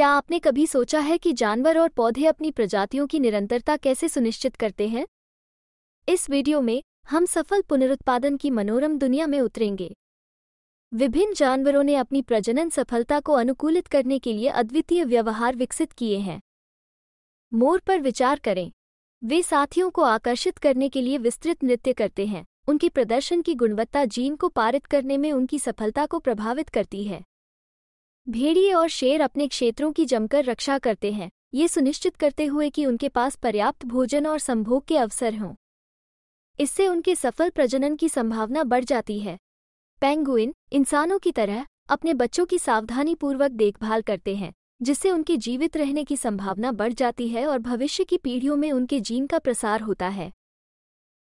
क्या आपने कभी सोचा है कि जानवर और पौधे अपनी प्रजातियों की निरंतरता कैसे सुनिश्चित करते हैं? इस वीडियो में हम सफल पुनरुत्पादन की मनोरम दुनिया में उतरेंगे। विभिन्न जानवरों ने अपनी प्रजनन सफलता को अनुकूलित करने के लिए अद्वितीय व्यवहार विकसित किए हैं। मोर पर विचार करें। वे साथियों को आकर्षित करने के लिए विस्तृत नृत्य करते हैं। उनके प्रदर्शन की गुणवत्ता जीन को पारित करने में उनकी सफलता को प्रभावित करती है। भेड़िए और शेर अपने क्षेत्रों की जमकर रक्षा करते हैं। ये सुनिश्चित करते हुए कि उनके पास पर्याप्त भोजन और संभोग के अवसर हों। इससे उनके सफल प्रजनन की संभावना बढ़ जाती है। पेंगुइन इंसानों की तरह अपने बच्चों की सावधानीपूर्वक देखभाल करते हैं, जिससे उनके जीवित रहने की संभावना बढ़ जाती है और भविष्य की पीढ़ियों में उनके जीन का प्रसार होता है।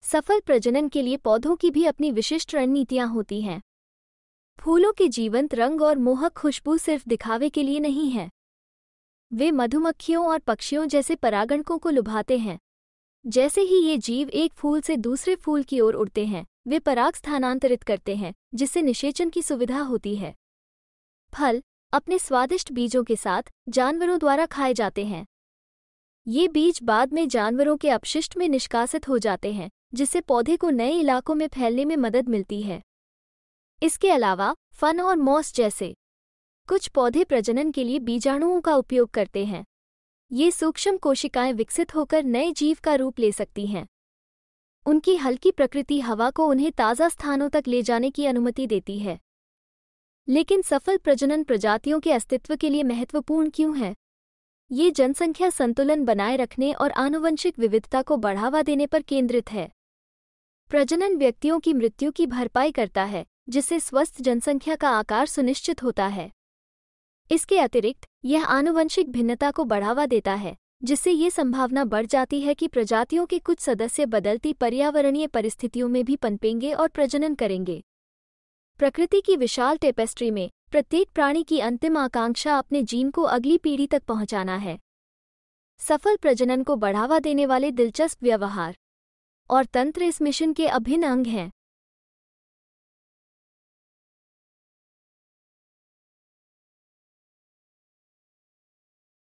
सफल प्रजनन के लिए पौधों की भी अपनी विशिष्ट रणनीतियाँ होती हैं। फूलों के जीवंत रंग और मोहक खुशबू सिर्फ़ दिखावे के लिए नहीं है। वे मधुमक्खियों और पक्षियों जैसे परागणकों को लुभाते हैं। जैसे ही ये जीव एक फूल से दूसरे फूल की ओर उड़ते हैं, वे पराग स्थानांतरित करते हैं, जिससे निषेचन की सुविधा होती है। फल, अपने स्वादिष्ट बीजों के साथ, जानवरों द्वारा खाए जाते हैं। ये बीज बाद में जानवरों के अपशिष्ट में निष्कासित हो जाते हैं, जिससे पौधे को नए इलाकों में फैलने में मदद मिलती है। इसके अलावा, फन और मॉस जैसे कुछ पौधे प्रजनन के लिए बीजाणुओं का उपयोग करते हैं। ये सूक्ष्म कोशिकाएँ विकसित होकर नए जीव का रूप ले सकती हैं। उनकी हल्की प्रकृति हवा को उन्हें ताज़ा स्थानों तक ले जाने की अनुमति देती है। लेकिन सफल प्रजनन प्रजातियों के अस्तित्व के लिए महत्वपूर्ण क्यों है? ये जनसंख्या संतुलन बनाए रखने और आनुवंशिक विविधता को बढ़ावा देने पर केंद्रित है। प्रजनन व्यक्तियों की मृत्यु की भरपाई करता है। जिससे स्वस्थ जनसंख्या का आकार सुनिश्चित होता है। इसके अतिरिक्त, यह आनुवंशिक भिन्नता को बढ़ावा देता है, जिससे ये संभावना बढ़ जाती है कि प्रजातियों के कुछ सदस्य बदलती पर्यावरणीय परिस्थितियों में भी पनपेंगे और प्रजनन करेंगे। प्रकृति की विशाल टेपेस्ट्री में, प्रत्येक प्राणी की अंतिम आकांक्षा अपने जीन को अगली पीढ़ी तक पहुंचाना है। सफल प्रजनन को बढ़ावा देने वाले दिलचस्प व्यवहार और तंत्र इस मिशन के अभिन्न अंग हैं।